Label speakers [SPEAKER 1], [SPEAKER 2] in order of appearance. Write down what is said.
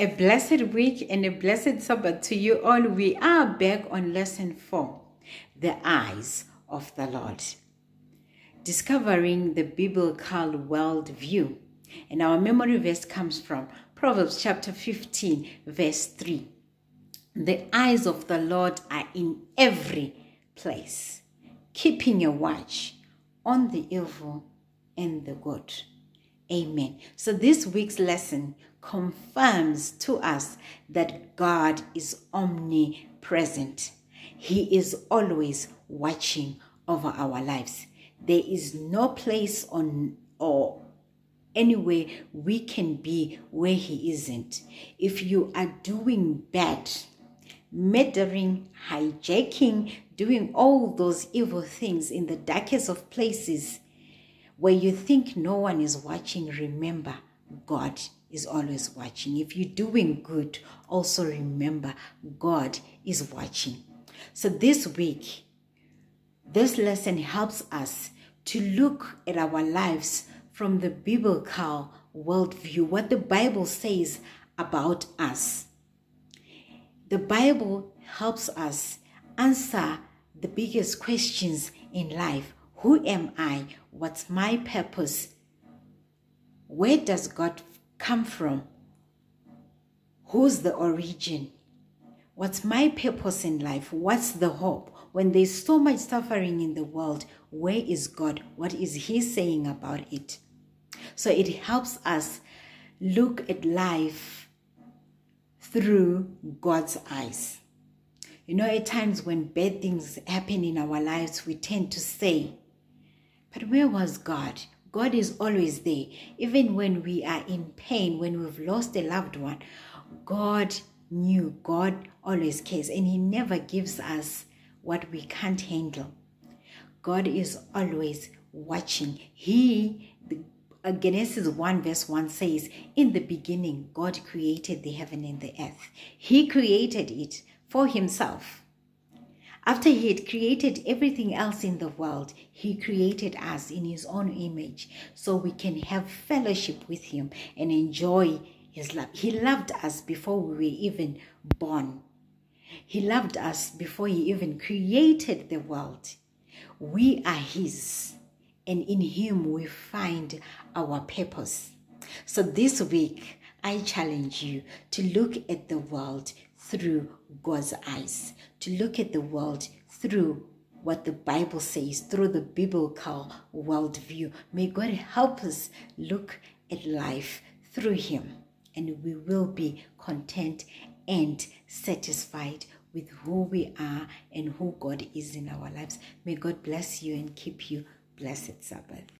[SPEAKER 1] A blessed week and a blessed Sabbath to you all. We are back on lesson four the eyes of the Lord. Discovering the biblical worldview. And our memory verse comes from Proverbs chapter 15, verse 3. The eyes of the Lord are in every place, keeping a watch on the evil and the good. Amen. So this week's lesson confirms to us that God is omnipresent. He is always watching over our lives. There is no place on or anywhere we can be where He isn't. If you are doing bad, murdering, hijacking, doing all those evil things in the darkest of places, where you think no one is watching, remember God is always watching. If you're doing good, also remember God is watching. So this week, this lesson helps us to look at our lives from the biblical worldview, what the Bible says about us. The Bible helps us answer the biggest questions in life who am I? What's my purpose? Where does God come from? Who's the origin? What's my purpose in life? What's the hope? When there's so much suffering in the world, where is God? What is He saying about it? So it helps us look at life through God's eyes. You know, at times when bad things happen in our lives, we tend to say, but where was God? God is always there. Even when we are in pain, when we've lost a loved one, God knew, God always cares, and He never gives us what we can't handle. God is always watching. He, uh, Genesis 1 verse 1 says, In the beginning, God created the heaven and the earth. He created it for Himself. After he had created everything else in the world, he created us in his own image so we can have fellowship with him and enjoy his love. He loved us before we were even born. He loved us before he even created the world. We are his, and in him we find our purpose. So this week, I challenge you to look at the world through God's eyes, to look at the world through what the Bible says, through the biblical worldview. May God help us look at life through Him, and we will be content and satisfied with who we are and who God is in our lives. May God bless you and keep you. Blessed Sabbath.